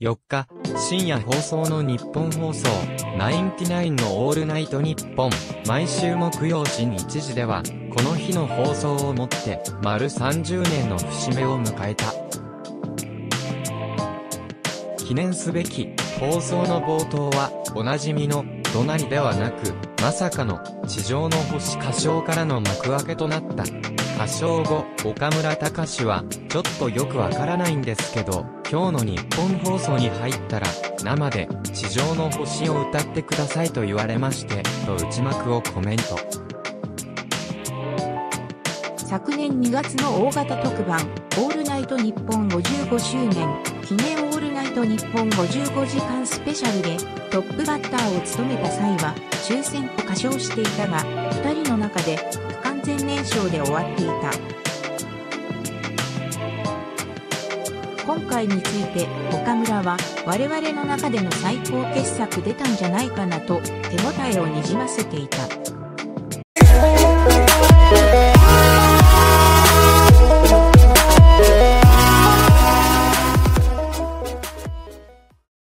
4日、深夜放送の日本放送、ナインティナインのオールナイトニッポン、毎週木曜深1時では、この日の放送をもって、丸30年の節目を迎えた。記念すべき、放送の冒頭は、おなじみの、怒鳴りではなく、まさかの、地上の星歌唱からの幕開けとなった。歌唱後、岡村隆史は、ちょっとよくわからないんですけど、今日の日本放送に入ったら、生で、地上の星を歌ってくださいと言われまして、と内幕をコメント。昨年2月の大型特番、オールナイト日本55周年、記念オールナイト日本55時間スペシャルで、トップバッターを務めた際は、抽選と歌唱していたが、2人の中で不完全燃焼で終わっていた。今回について岡村は我々の中での最高傑作出たんじゃないかなと手応えをにじませていた。